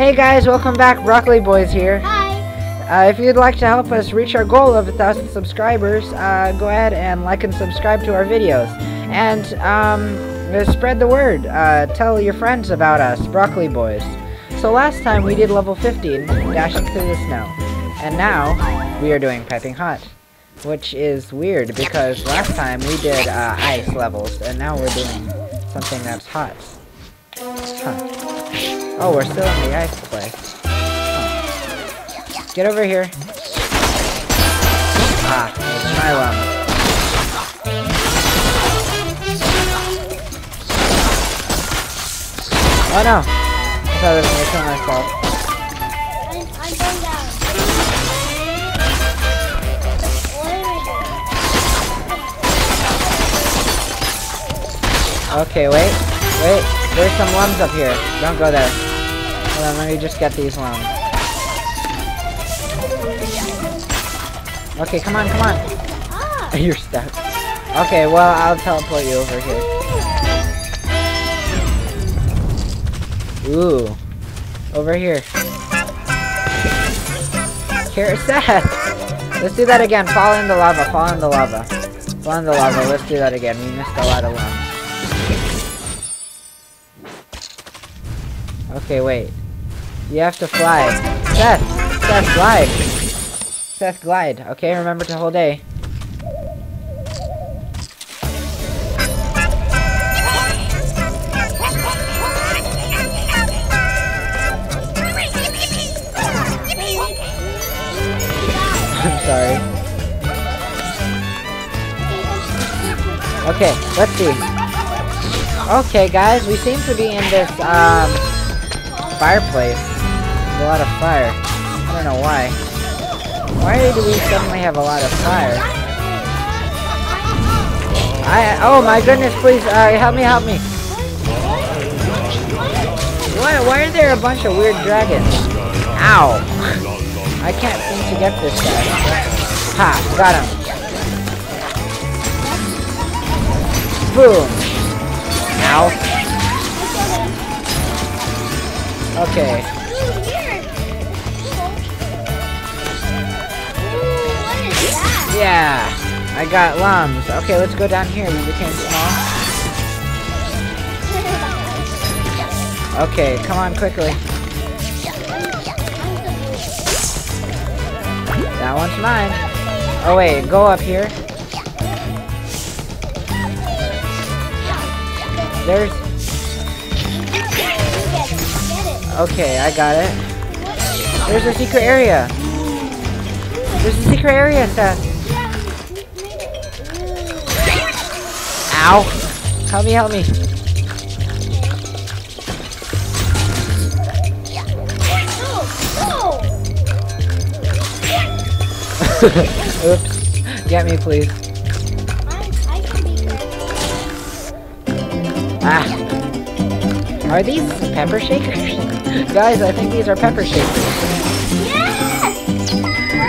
Hey guys, welcome back. Broccoli Boys here. Hi. Uh, if you'd like to help us reach our goal of a thousand subscribers, uh, go ahead and like and subscribe to our videos. And um, uh, spread the word. Uh, tell your friends about us, Broccoli Boys. So last time we did level 15, dashing through the snow. And now we are doing piping hot. Which is weird because last time we did uh, ice levels, and now we're doing something that's hot. Huh. Oh, we're still in the ice place. Huh. Get over here. Ah, my lung. Oh no! I thought I was gonna. I'm, I'm going down. Okay, wait. Wait. There's some lums up here. Don't go there. Let me just get these lums. Okay, come on, come on. You're stuck. Okay, well, I'll teleport you over here. Ooh. Over here. Here, Seth! Let's do that again. Fall in the lava, fall in the lava. Fall in the lava, let's do that again. We missed a lot of lava. Okay, wait. You have to fly. Seth! Seth, glide! Seth, glide. Okay, remember to hold A. I'm sorry. Okay, let's see. Okay, guys, we seem to be in this, um, fireplace. A lot of fire. I don't know why. Why do we suddenly have a lot of fire? I, oh my goodness, please, uh, help me, help me. Why, why are there a bunch of weird dragons? Ow. I can't seem to get this guy. Ha, got him. Boom. Ow. Okay. Yeah. I got lums. Okay, let's go down here. We became small. Okay, come on quickly. That one's mine. Oh wait, go up here. There's Okay, I got it. There's a secret area. There's a secret area, Seth. Ow. Help me, help me. Oops. Get me, please. Ah. Are these pepper shakers? Guys, I think these are pepper shakers.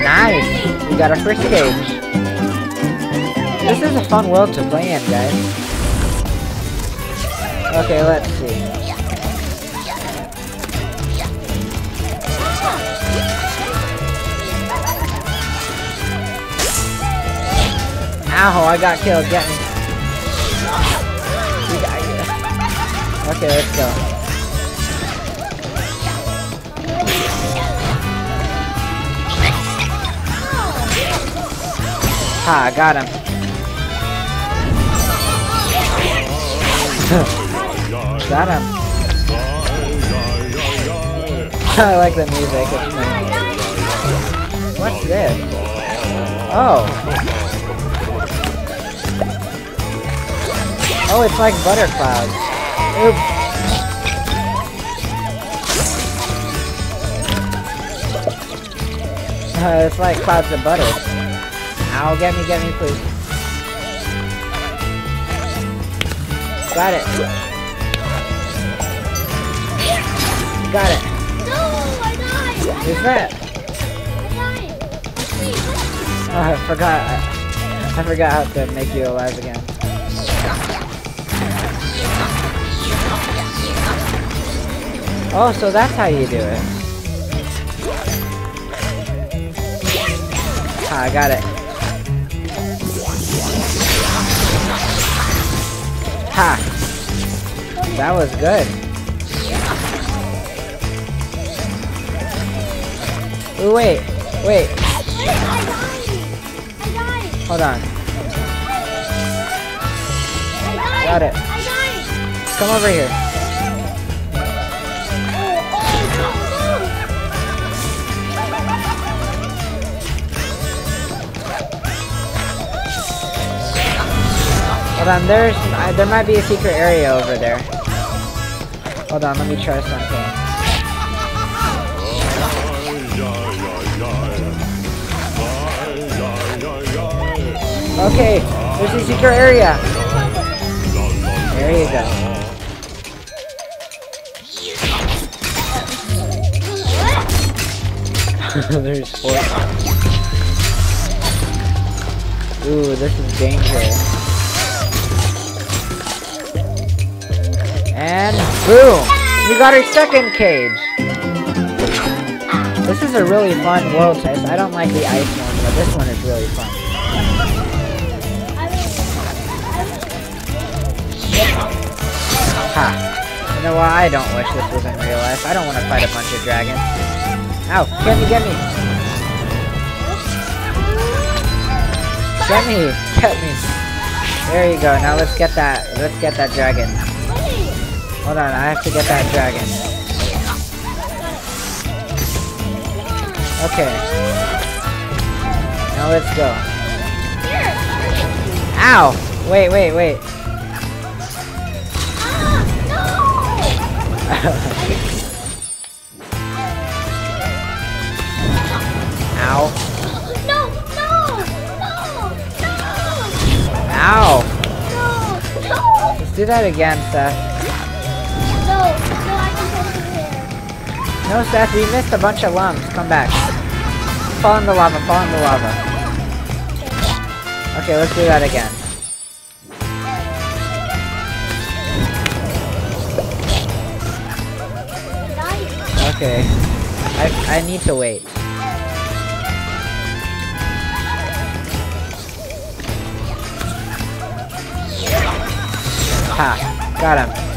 Nice. We got our first cage. This is a fun world to play in, guys. Okay, let's see. Ow, I got killed. Get me. Okay, let's go. Ha, I got him. Got him. I like the music. It's nice. What's this? Oh. Oh, it's like butter clouds. Oops. Uh, it's like clouds of butter. Ow, get me, get me, please. Got it. Got it. No, I died! Who's that? I died! Oh, I forgot. I, I forgot how to make you alive again. Oh, so that's how you do it. Ah, I got it. Ha! That was good. Ooh, wait, wait, hold on. Got it. Come over here. Hold on, there's, uh, there might be a secret area over there. Hold on, let me try something. Okay, there's a secret area. There you go. there's four. Ooh, this is dangerous. And boom! We got our second cage! This is a really fun world test. I don't like the ice one, but this one is really fun. Ha! You know what? I don't wish this was in real life. I don't want to fight a bunch of dragons. Ow! Get me, get me! Get me! Get me! There you go. Now let's get that. Let's get that dragon. Hold on, I have to get that dragon. Okay. Now let's go. Ow! Wait, wait, wait. Ow. No, no, no, no. Ow! no, no, Let's do that again, Seth. No, Seth, we missed a bunch of lums. Come back. Fall in the lava, fall in the lava. Okay, let's do that again. Okay. I, I need to wait. Ha! Got him.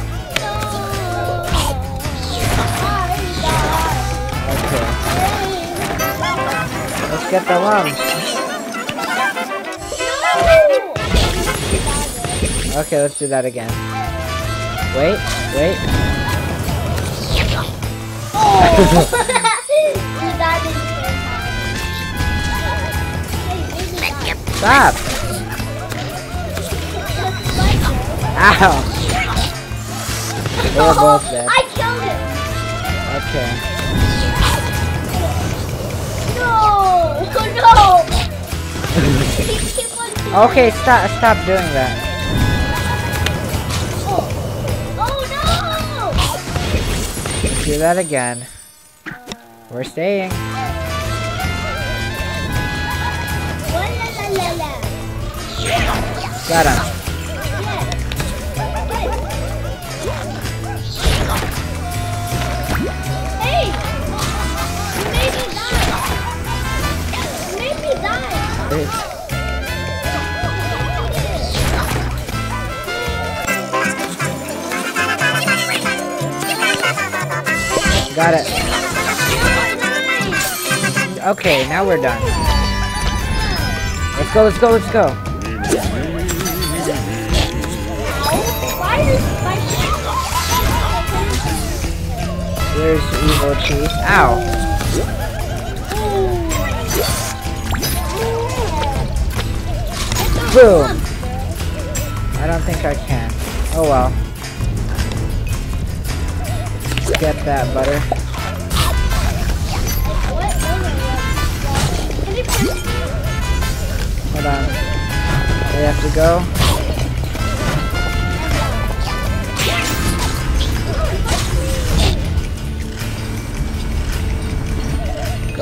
Let's get the lums. Okay, let's do that again. Wait, wait. Stop! Ow! They were both dead. I killed him. Okay. No, no. Okay, stop stop doing that. Oh Do that again. We're staying. Got him. Die. Got it. Okay, now we're done. Let's go, let's go, let's go. There's evil chief. Ow. Boom. I don't think I can. Oh well. Get that butter. Hold on. We have to go.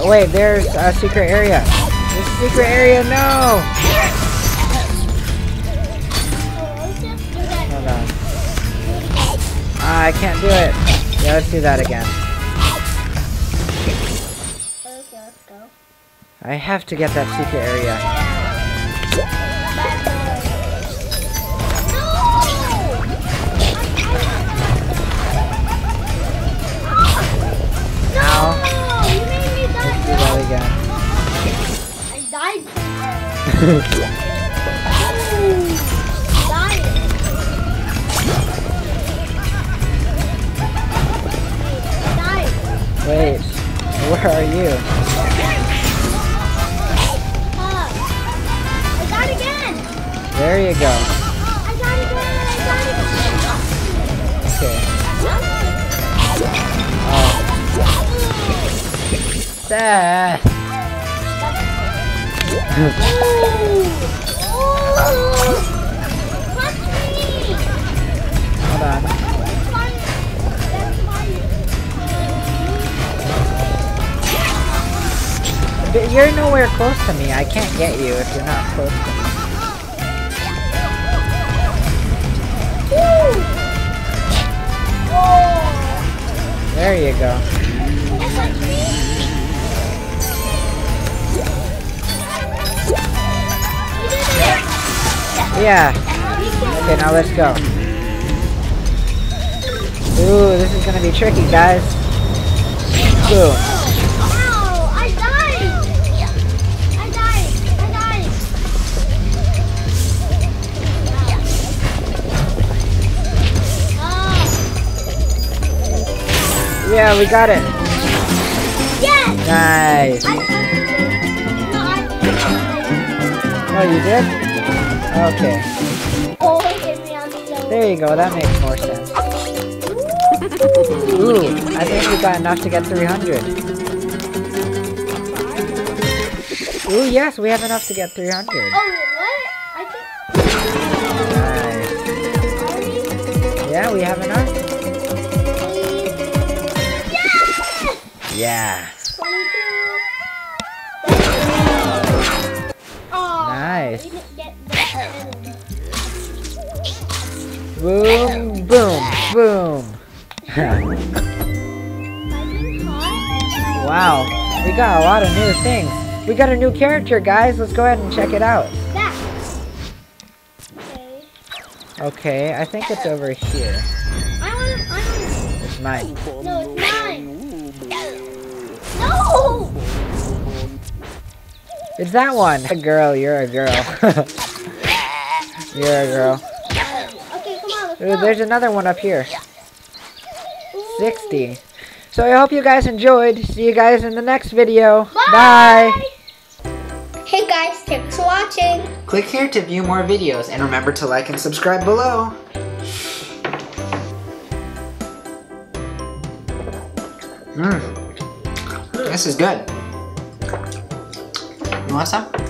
Wait, there's a secret area. There's a secret area, no! Ah, I can't do it. Yeah, let's do that again. Okay, let's go. I have to get that secret area. No! Ow. No! You made. Let's do that again. I died. Wait, where are you? I died again. There you go. I died again. I died again. Okay. Oh. oh. Seth. Touch You're nowhere close to me. I can't get you if you're not close to me. There you go. Yeah. Okay, now let's go. Ooh, this is gonna be tricky, guys. Boom. Yeah, we got it. Yes. Nice. I, no, I, Oh, you did? Okay. oh, hit me on the nose. There you go. That makes more sense. Ooh, I think we got enough to get 300. Ooh, yes, we have enough to get 300. Oh, what? I think. Nice. Yeah, we have enough. Yeah. 22. Oh, Nice. We didn't get the Boom, boom, boom. wow, we got a lot of new things. We got a new character, guys. Let's go ahead and check it out. That. Okay. Okay, I think it's over here. I want to. I want It's mine. to. No, it's mine. No! It's that one. A girl, you're a girl. you're a girl. Okay, on, Ooh, there's another one up here. 60. So I hope you guys enjoyed. See you guys in the next video. Bye. Hey guys, thanks for watching. Click here to view more videos and remember to like and subscribe below. Mmm. This is good. You want some?